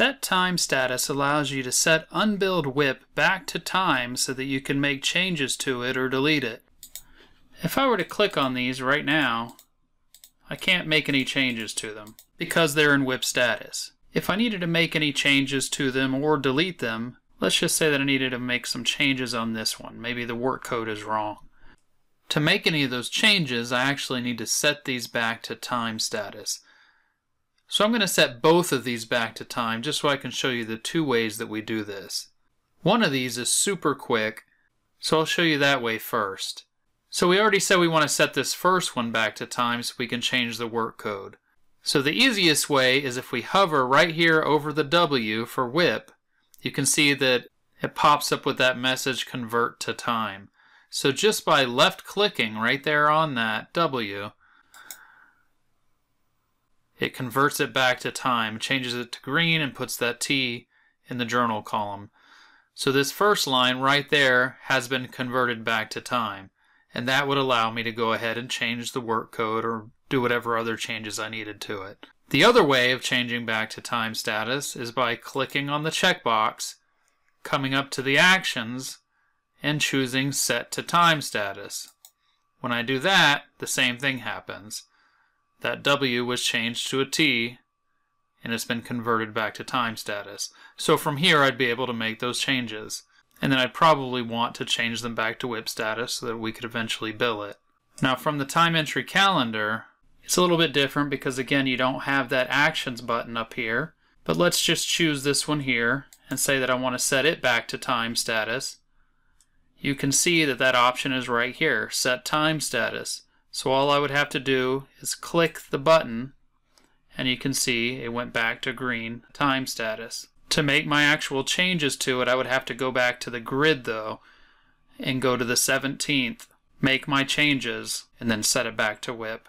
Set time status allows you to set unbilled WIP back to time so that you can make changes to it or delete it. If I were to click on these right now, I can't make any changes to them because they're in WIP status. If I needed to make any changes to them or delete them, let's just say that I needed to make some changes on this one. Maybe the work code is wrong. To make any of those changes, I actually need to set these back to time status. So I'm going to set both of these back to time just so I can show you the two ways that we do this. One of these is super quick, so I'll show you that way first. So we already said we want to set this first one back to time so we can change the work code. So the easiest way is if we hover right here over the W for WIP, you can see that it pops up with that message convert to time. So just by left clicking right there on that W, it converts it back to time, changes it to green, and puts that T in the journal column. So this first line right there has been converted back to time. And that would allow me to go ahead and change the work code or do whatever other changes I needed to it. The other way of changing back to time status is by clicking on the checkbox, coming up to the actions, and choosing set to time status. When I do that, the same thing happens that W was changed to a T and it's been converted back to time status. So from here I'd be able to make those changes. And then I'd probably want to change them back to WIP status so that we could eventually bill it. Now from the time entry calendar, it's a little bit different because again you don't have that actions button up here. But let's just choose this one here and say that I want to set it back to time status. You can see that that option is right here, set time status. So all I would have to do is click the button and you can see it went back to green time status. To make my actual changes to it, I would have to go back to the grid though and go to the 17th, make my changes, and then set it back to WIP.